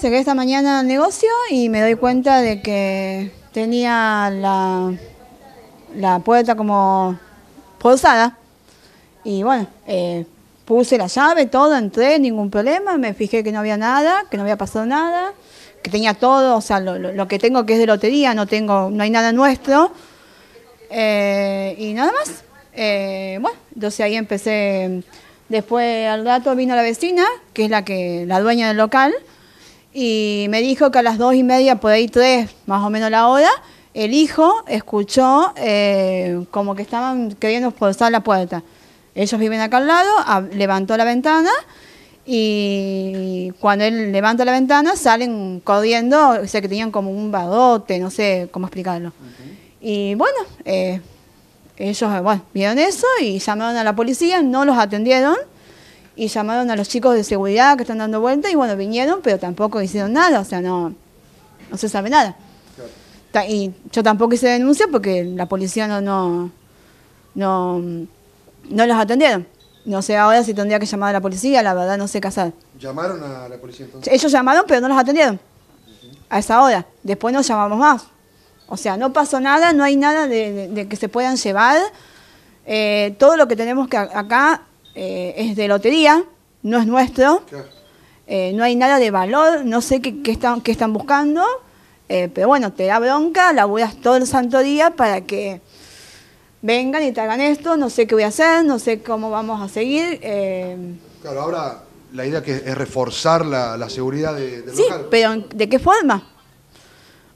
llegué esta mañana al negocio y me doy cuenta de que tenía la, la puerta como forzada. Y bueno, eh, puse la llave, todo, entré, ningún problema, me fijé que no había nada, que no había pasado nada, que tenía todo, o sea, lo- lo que tengo que es de lotería, no tengo, no hay nada nuestro. Eh, y nada más. Eh, bueno, entonces ahí empecé. Después al rato vino la vecina, que es la que la dueña del local, y me dijo que a las dos y media, por ahí tres, más o menos la hora, el hijo escuchó eh, como que estaban queriendo forzar la puerta. Ellos viven acá al lado, levantó la ventana y cuando él levanta la ventana salen corriendo, o sea que tenían como un badote, no sé cómo explicarlo. Y bueno, eh, ellos eh, bueno, vieron eso y llamaron a la policía, no los atendieron y llamaron a los chicos de seguridad que están dando vuelta y bueno, vinieron, pero tampoco hicieron nada, o sea, no, no se sabe nada. Y yo tampoco hice denuncia porque la policía no, no, no, no los atendieron. No sé ahora si tendría que llamar a la policía, la verdad no sé qué hacer. ¿Llamaron a la policía entonces? Ellos llamaron, pero no los atendieron. A esa hora. Después no llamamos más. O sea, no pasó nada, no hay nada de, de- de que se puedan llevar. Eh, todo lo que tenemos que acá eh, es de lotería, no es nuestro. Eh, no hay nada de valor, no sé qué, qué están, qué están buscando. eh, pero bueno, te da bronca, laburas todo el santo día para que vengan y te hagan esto. No sé qué voy a hacer, no sé cómo vamos a seguir. eh, Claro, ahora la idea que es reforzar la, la seguridad de- del Sí, local. pero ¿de qué forma?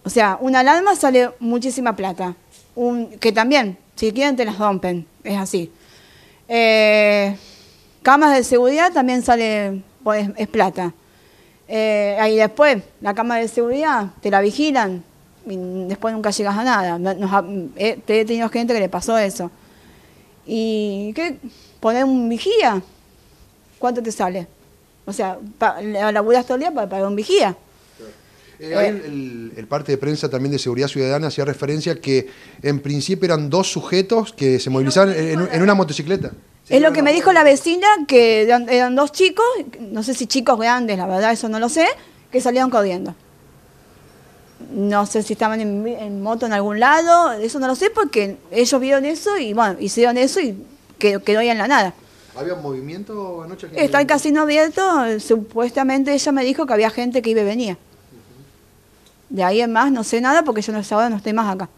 O sea, una alarma sale muchísima plata. Un, que también, si quieren, te las rompen. Es así. Eh, camas de seguridad también sale, pues, es plata. Eh, ahí después, la cámara de seguridad, te la vigilan y después nunca llegas a nada. Ha- he, te- he tenido gente que le pasó eso. ¿Y qué? ¿Poner un vigía? ¿Cuánto te sale? O sea, laburas todo el día para pagar un vigía. Eh, ahí el, parte de prensa también de Seguridad Ciudadana hacía referencia que en principio eran dos sujetos que se movilizaban en, en una motocicleta. Es lo que me dijo la vecina, que eran, eran dos chicos, no sé si chicos grandes, la verdad eso no lo sé, que salieron corriendo. No sé si estaban en, en moto en algún lado, eso no lo sé porque ellos vieron eso y bueno, hicieron eso y quedó, quedó ahí en la nada. ¿Había movimiento anoche? Está el casino abierto, supuestamente ella me dijo que había gente que iba y venía. De ahí en más no sé nada porque yo no, ahora no estoy más acá.